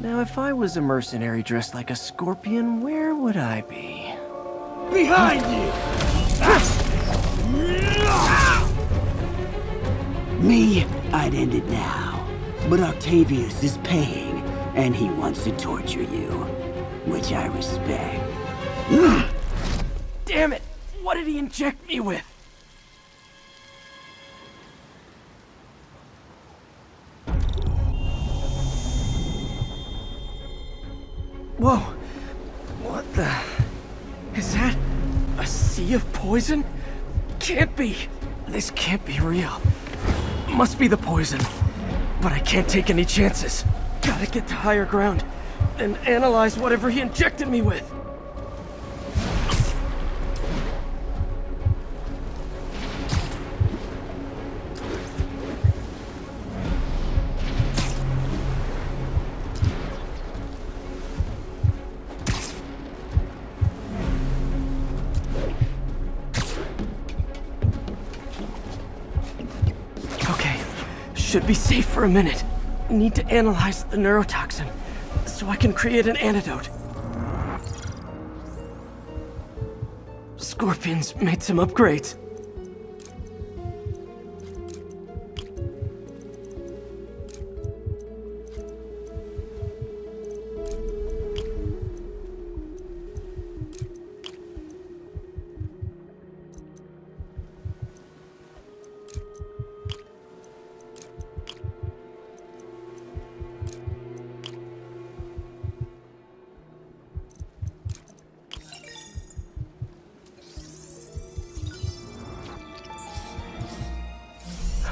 Now, if I was a mercenary dressed like a scorpion, where would I be? Behind you! Me, I'd end it now. But Octavius is paying, and he wants to torture you. Which I respect. Damn it! What did he inject me with? Whoa! What the... Is that... a sea of poison? Can't be! This can't be real. Must be the poison. But I can't take any chances. Gotta get to higher ground and analyze whatever he injected me with. Should be safe for a minute. Need to analyze the neurotoxin so I can create an antidote. Scorpions made some upgrades.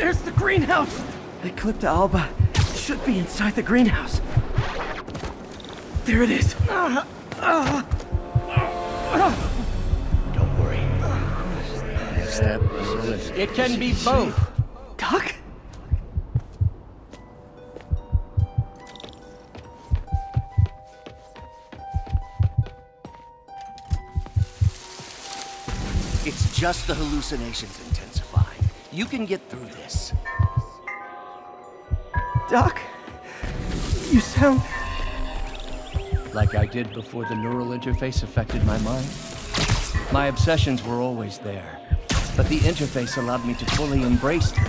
There's the greenhouse! Eclipta alba should be inside the greenhouse. There it is. Don't worry. Step. It can be both. Doc? It's just the hallucinations intensifying. You can get through this. Doc? You sound... Like I did before the neural interface affected my mind. My obsessions were always there, but the interface allowed me to fully embrace them.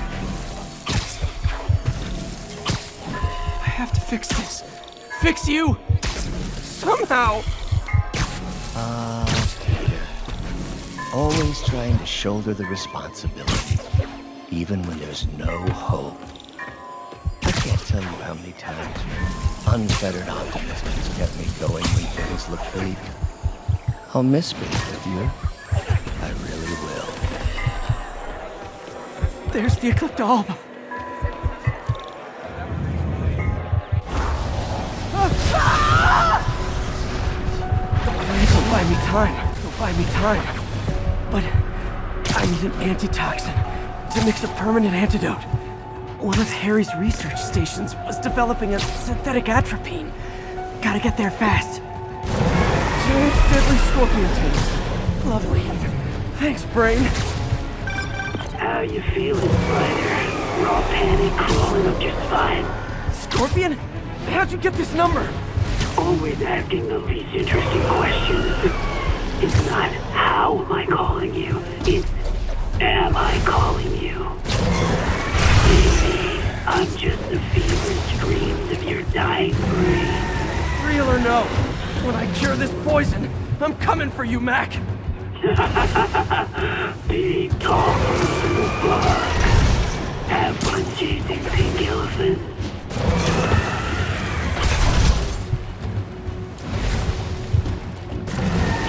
I have to fix this. Fix you! Somehow! Ah, Peter. Always trying to shoulder the responsibility, even when there's no hope. I can't tell you how many times your unfettered optimism has kept me going when things look bleak. I'll miss being with you. I really will. There's the Eclipta alba. The plants will buy me time. They'll buy me time. But I need an antitoxin to mix a permanent antidote. One of Harry's research stations was developing a synthetic atropine. Gotta get there fast. Two deadly scorpion tails. Lovely. Thanks, Brain. How you feeling, Spider? Raw panic crawling up your spine. Scorpion? How'd you get this number? Always asking the least interesting questions. It's not know. When I cure this poison, I'm coming for you, Mac. the dogs Have fun Have pink elephants.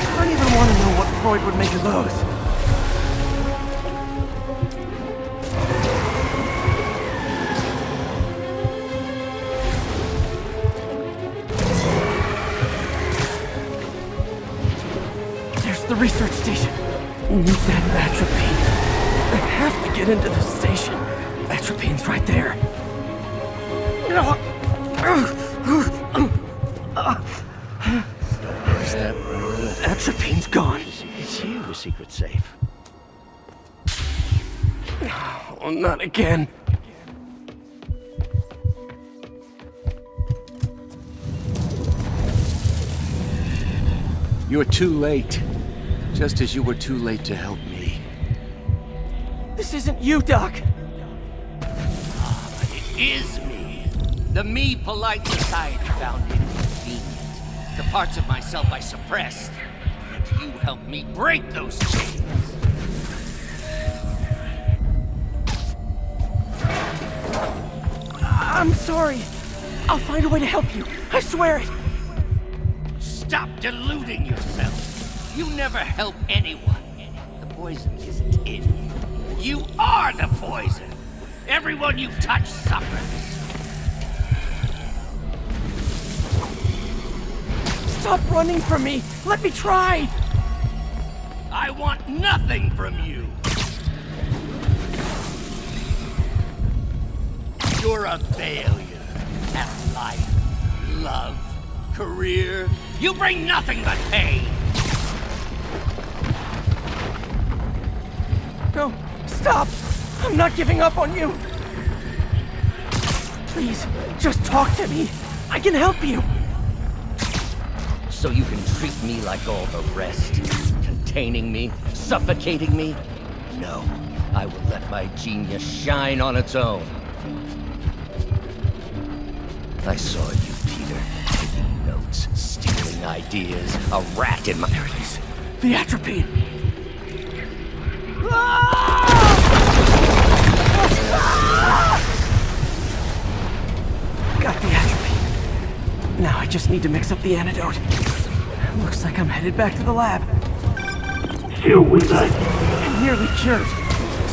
I don't even want to know what Freud would make of those. The research station. We need that atropine. I have to get into the station. Atropine's right there. Is that Atropine's gone. It's you, the secret safe. Oh, not again. You're too late. Just as you were too late to help me. This isn't you, Doc. Ah, it is me. The me polite society found inconvenient. The parts of myself I suppressed. And you helped me break those chains. I'm sorry. I'll find a way to help you. I swear it. Stop deluding yourself. You never help anyone. The poison isn't in you. You are the poison. Everyone you touch suffers. Stop running from me. Let me try. I want nothing from you. You're a failure at life, love, career. You bring nothing but pain. Stop. I'm not giving up on you. Please, just talk to me. I can help you. So you can treat me like all the rest. Containing me, suffocating me. No, I will let my genius shine on its own. I saw you, Peter. Taking notes, stealing ideas, a rat in my... There it is. The atropine. Got ah! Just need to mix up the antidote. Looks like I'm headed back to the lab. Still with us? I'm nearly cured.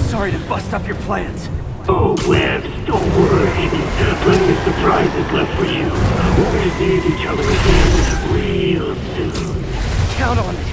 Sorry to bust up your plans. Oh, Webs, don't worry. Plenty of surprises left for you. We're gonna see each other again real soon. Count on it.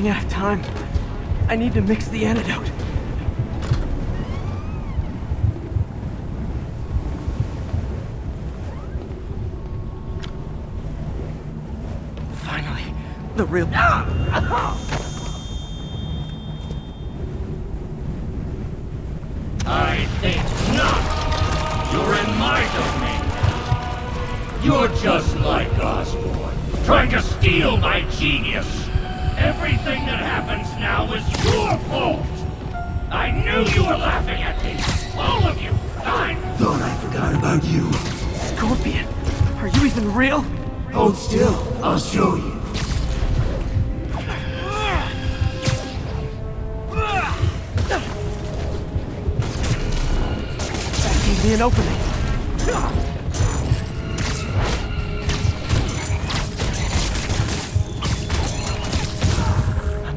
Running out of time. I need to mix the antidote. Finally, the real. I think not. You're domain now. You're just like Osborn, trying to steal my genius. Everything that happens now is your fault. I knew you were laughing at me. All of you. I Thought I forgot about you. Scorpion, are you even real? Hold still. I'll show you. That gave me an opening.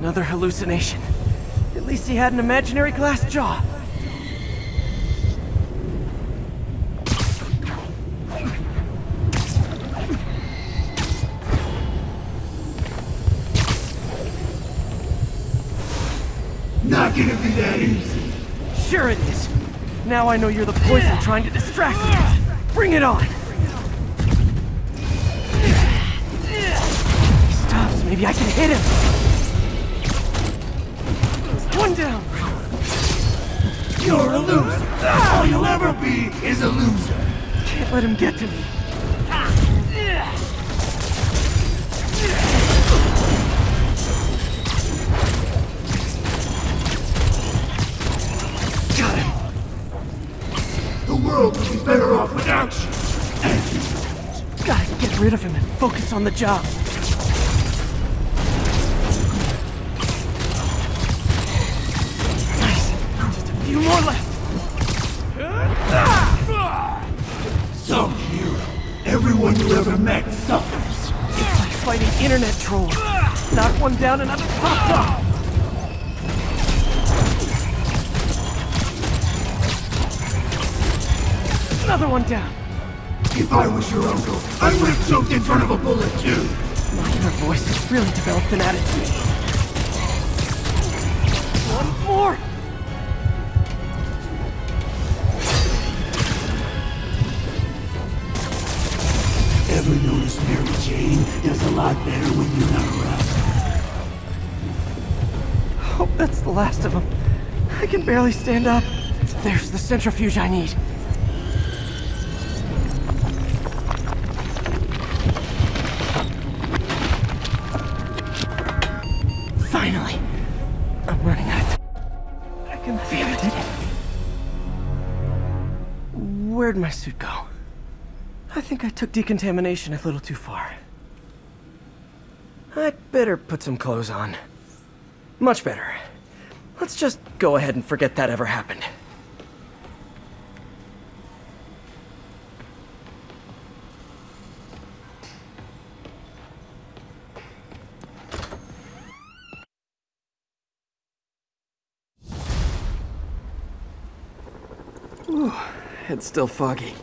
Another hallucination. At least he had an imaginary glass jaw. Not gonna be that easy. Sure it is. Now I know you're the poison trying to distract me. Bring it on. He stops. Maybe I can hit him. One down. You're a loser. All you'll ever be is a loser. Can't let him get to me. Got him. The world would be better off without you. Gotta get rid of him and focus on the job. Internet troll. Knock one down, another pops up. Another one down. If I was your uncle, I would have choked in front of a bullet too. My inner voice has really developed an attitude. One more. Does a lot better when you're not around? Oh, Hope that's the last of them. I can barely stand up. There's the centrifuge I need. Finally. I'm running out of. I can feel it. Where'd my suit go? I think I took decontamination a little too far. Better put some clothes on. Much better. Let's just go ahead and forget that ever happened. Ooh, head's still foggy.